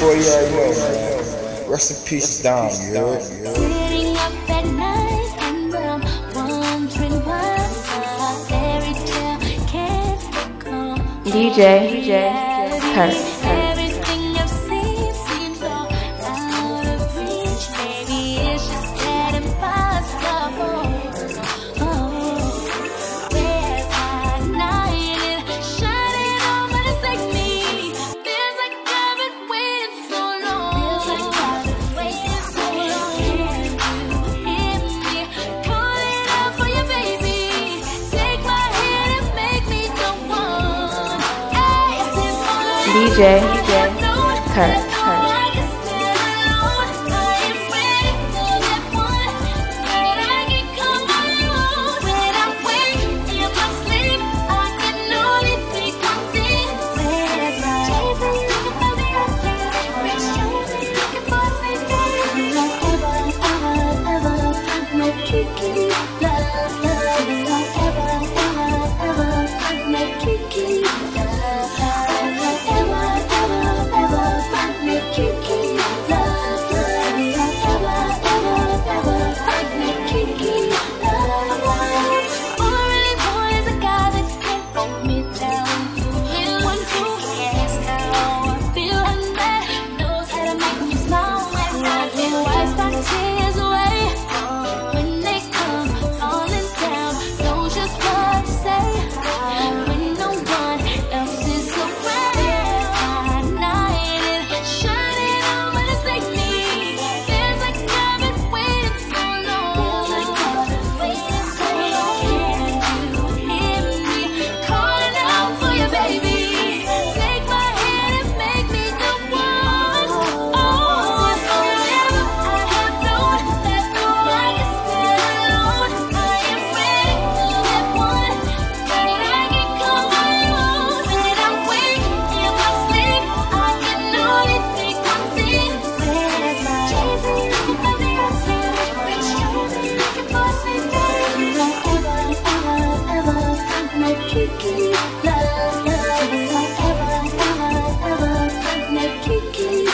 boy, yeah, yo. Rest in peace, Dom, you DJ, DJ, Kurt. DJ Kurt. kiki.